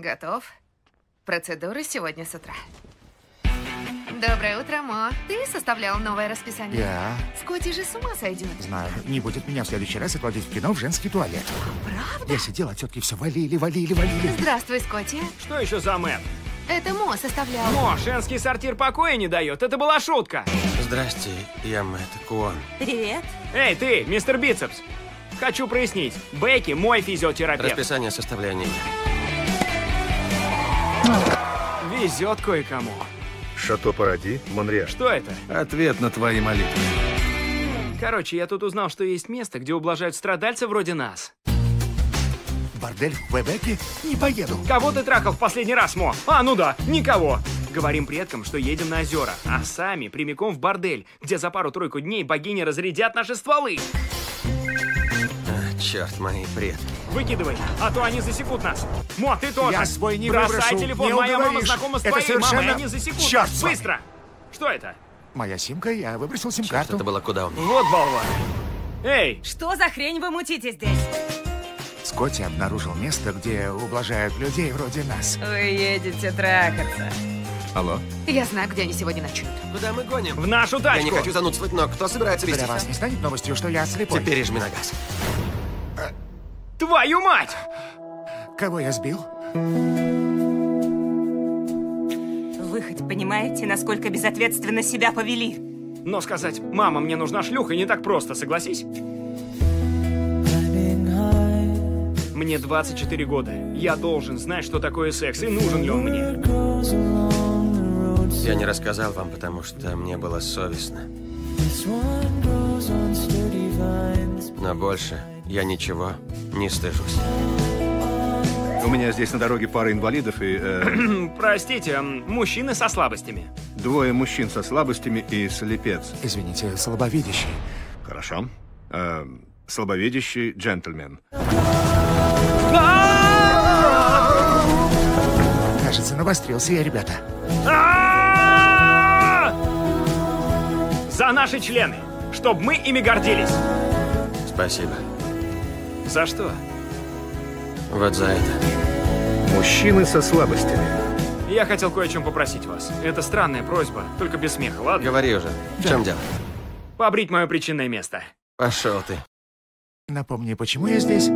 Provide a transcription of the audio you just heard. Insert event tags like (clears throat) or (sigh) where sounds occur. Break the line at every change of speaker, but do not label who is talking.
Готов. Процедуры сегодня с утра. Доброе утро, Мо. Ты составлял новое расписание?
Я
Скотти же с ума сойдет.
знаю, не будет меня в следующий раз отводить в кино в женский туалет.
Правда?
Я сидел, а тетки все валили, валили, валили.
Здравствуй, Скотти.
Что еще за мэп?
Это Мо составлял.
Мо, женский сортир покоя не дает. Это была шутка.
Здрасте, я Мэтт Куон.
Привет.
Эй, ты, мистер Бицепс. Хочу прояснить. Бекки мой физиотерапевт.
Расписание составляния.
Везет кое-кому.
Шато Паради, Монреаль.
Что это?
Ответ на твои молитвы.
Короче, я тут узнал, что есть место, где ублажают страдальцев вроде нас.
Бордель в Квебеке? Не поеду.
Кого ты трахал в последний раз, Мо? А, ну да, никого. Говорим предкам, что едем на озера, а сами прямиком в бордель, где за пару-тройку дней богини разрядят наши стволы.
Черт, мои предки.
Выкидывай, а то они засекут нас. Мо, ты тоже.
Я свой не
Бросай
выброшу,
телефон,
не
моя мама знакома с
Это
твоей мамой,
совершенно-
они засекут.
Черт.
Быстро. Что это?
Моя симка, я выбросил
Черт,
сим-карту.
это было куда умнее.
Вот болван. Эй,
Что за хрень вы мутите здесь?
Скотти обнаружил место, где ублажают людей вроде нас.
Вы едете трахаться.
Алло?
Я знаю, где они сегодня ночуют.
Куда мы гоним?
в нашу тачку.
Я не хочу занудствовать, но кто собирается вести?
Для вас не станет новостью, что я слепой?
Теперь жми на газ.
Твою мать!
Кого я сбил?
Вы хоть понимаете, насколько безответственно себя повели?
Но сказать, мама, мне нужна шлюха, не так просто, согласись? Мне 24 года. Я должен знать, что такое секс, и нужен ли он мне.
Я не рассказал вам, потому что мне было совестно. Но больше я ничего не стыжусь.
У меня здесь на дороге пара инвалидов и э, (clears throat)
Простите, мужчины со слабостями.
двое мужчин со слабостями и слепец.
Извините, слабовидящий.
Хорошо. Э, слабовидящий джентльмен.
Кажется, навострился я, ребята.
А! За наши члены, чтобы мы ими гордились.
Спасибо.
За что?
Вот за это.
Мужчины со слабостями.
Я хотел кое о чем попросить вас. Это странная просьба, только без смеха, ладно?
Говори уже. В чем дело?
Побрить мое причинное место.
Пошел ты.
Напомни, почему я здесь?